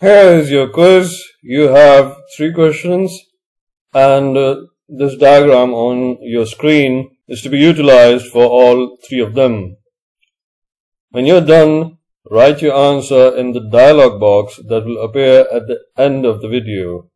Here is your quiz. You have three questions and uh, this diagram on your screen is to be utilized for all three of them. When you're done, write your answer in the dialog box that will appear at the end of the video.